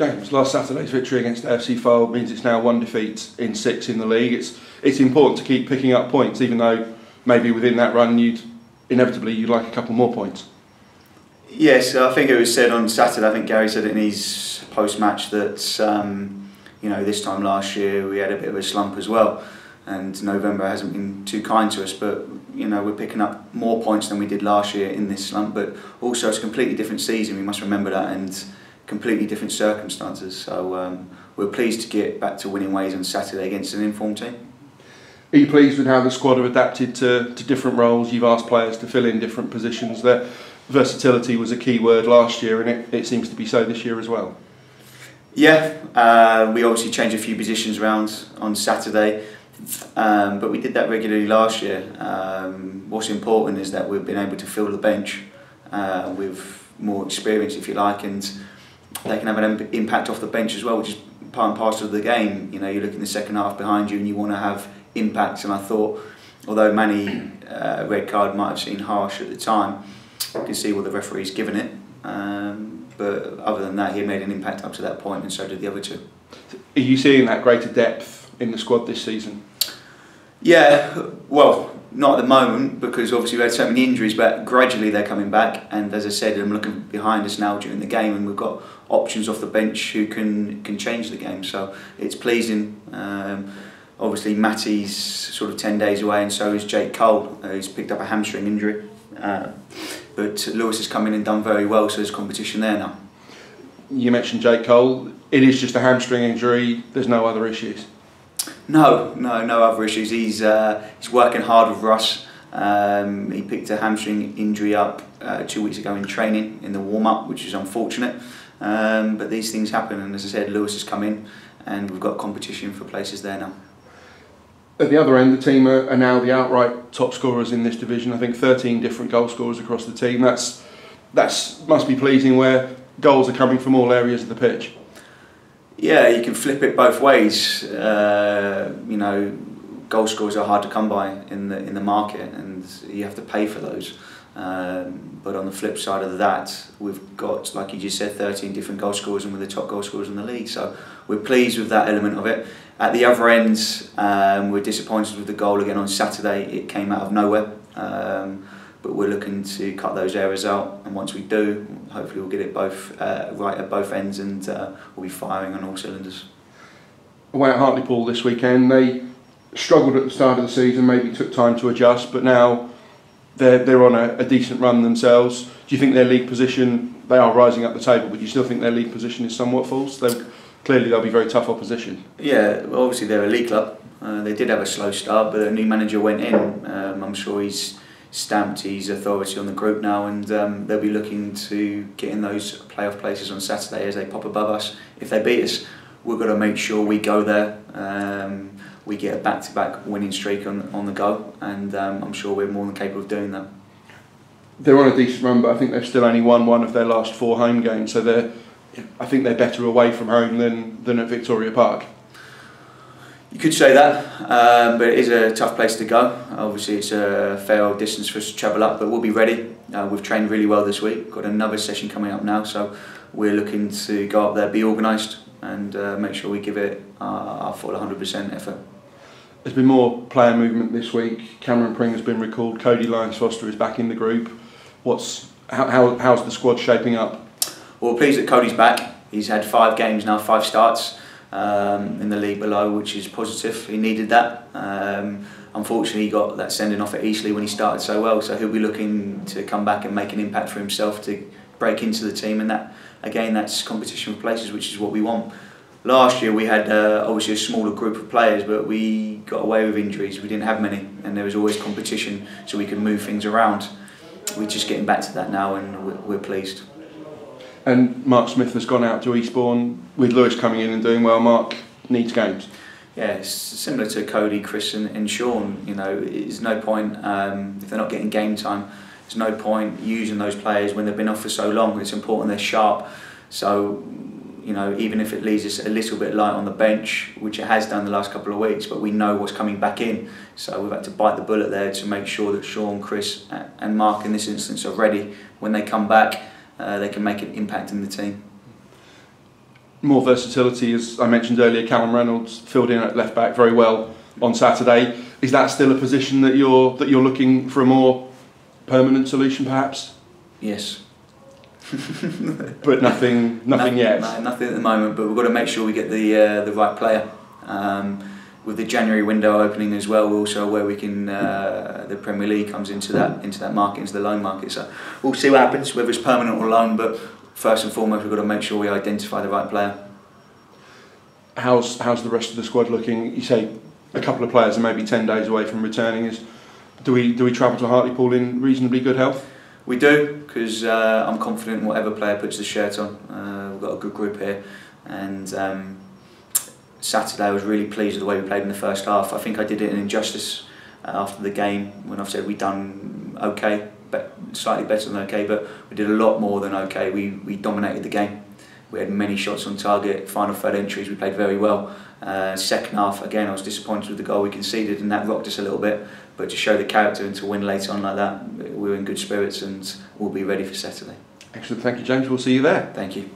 James, last Saturday's victory against FC Fylde means it's now one defeat in six in the league. It's it's important to keep picking up points, even though maybe within that run you'd inevitably you'd like a couple more points. Yes, I think it was said on Saturday. I think Gary said it in his post-match that um, you know this time last year we had a bit of a slump as well, and November hasn't been too kind to us. But you know we're picking up more points than we did last year in this slump. But also it's a completely different season. We must remember that and completely different circumstances. So um, we're pleased to get back to winning ways on Saturday against an informed team. Are you pleased with how the squad have adapted to, to different roles? You've asked players to fill in different positions. There versatility was a key word last year, and it, it seems to be so this year as well. Yeah, uh, we obviously changed a few positions around on Saturday, um, but we did that regularly last year. Um, what's important is that we've been able to fill the bench uh, with more experience, if you like, and they can have an impact off the bench as well, which is part and parcel of the game. You know, you look in the second half behind you and you want to have impacts, and I thought, although Manny uh, red card might have seemed harsh at the time, you can see what the referee's given it. Um, but other than that, he made an impact up to that point, and so did the other two. Are you seeing that greater depth in the squad this season? Yeah, well, not at the moment because obviously we had so many injuries, but gradually they're coming back. And as I said, I'm looking behind us now during the game, and we've got options off the bench who can can change the game. So it's pleasing. Um, obviously, Matty's sort of ten days away, and so is Jake Cole, uh, who's picked up a hamstring injury. Uh, but Lewis has come in and done very well, so there's competition there now. You mentioned Jake Cole. It is just a hamstring injury. There's no other issues. No, no, no other issues. He's uh, he's working hard with Russ. Um, he picked a hamstring injury up uh, two weeks ago in training in the warm up, which is unfortunate. Um, but these things happen, and as I said, Lewis has come in, and we've got competition for places there now. At the other end, the team are, now the outright top scorers in this division. I think 13 different goal scorers across the team. That's that's must be pleasing where goals are coming from all areas of the pitch. Yeah, you can flip it both ways. Uh, you know, goal scorers are hard to come by in the in the market, and you have to pay for those. Um, but on the flip side of that, we've got, like you just said, 13 different goal scorers, and we're the top goal scorers in the league. So we're pleased with that element of it. At the other end, um, we're disappointed with the goal again on Saturday. It came out of nowhere. Um, but we're looking to cut those errors out and once we do hopefully we'll get it both uh, right at both ends and uh, we'll be firing on all cylinders. Away at Hartlepool this weekend they struggled at the start of the season maybe took time to adjust but now they're, they're on a, a decent run themselves. Do you think their league position they are rising up the table but do you still think their league position is somewhat false? They're, clearly they'll be very tough opposition. Yeah well, obviously they're a league club. Uh, they did have a slow start but a new manager went in. Um, I'm sure he's stamped his authority on the group now, and um, they'll be looking to get in those playoff places on Saturday as they pop above us. If they beat us, we've got to make sure we go there. Um, we get a back-to-back winning streak on on the go, and um, I'm sure we're more than capable of doing that. They're on a decent run, but I think they've still only won one of their last four home games, so they're. I think they're better away from home than, than at Victoria Park. You could say that, um, but it is a tough place to go. Obviously, it's a fair old distance for us to travel up, but we'll be ready. Uh, we've trained really well this week. Got another session coming up now, so we're looking to go up there, be organised, and uh, make sure we give it our, our full 100% effort. There's been more player movement this week. Cameron Pring has been recalled. Kodi Lyons-Foster is back in the group. What's how, how how's the squad shaping up? Well, we're pleased that Kodi's back. He's had five games now, five starts um, in the league below, which is positive. He needed that. Um, unfortunately, he got that sending off at Eastleigh when he started so well, so he'll be looking to come back and make an impact for himself to break into the team, and that again, that's competition for places, which is what we want. Last year we had uh, obviously a smaller group of players, but we got away with injuries. We didn't have many, and there was always competition, so we could move things around. We're just getting back to that now, and we're, we're pleased. And Mark Smith has gone out to Eastbourne with Lewis coming in and doing well. Mark needs games. Yeah, it's similar to Kodi, Chris, and, and Sean. You know, there's no point um, if they're not getting game time. There's no point using those players when they've been off for so long. It's important they're sharp. So, you know, even if it leaves us a little bit light on the bench, which it has done the last couple of weeks, but we know what's coming back in. So we've had to bite the bullet there to make sure that Sean, Chris, and Mark in this instance are ready when they come back uh, they can make an impact in the team. more versatility, as I mentioned earlier. Callum Reynolds filled in at left back very well on Saturday. Is that still a position that you're that you're looking for a more permanent solution, perhaps? Yes. but nothing, nothing no, yet. No, nothing at the moment. But we've got to make sure we get the uh, the right player. Um, with the January window opening as well, we're also aware we can uh, the Premier League comes into that into that market, into the loan market. So we'll see what happens, whether it's permanent or loan. But first and foremost, we've got to make sure we identify the right player. How's how's the rest of the squad looking? You say a couple of players are maybe ten days away from returning. Is do we do we travel to Hartlepool in reasonably good health? We do because uh, I'm confident whatever player puts the shirt on. Uh, we've got a good group here, and um, Saturday I was really pleased with the way we played in the first half. I think I did it an injustice uh, after the game when I've said we done okay, but slightly better than okay, but we did a lot more than okay. We we dominated the game. We had many shots on target. Final third entries, we played very well. Uh, second half, again, I was disappointed with the goal we conceded, and that rocked us a little bit. But to show the character and to win later on like that, we were in good spirits, and we'll be ready for Saturday. Excellent. Thank you, James. We'll see you there. Thank you.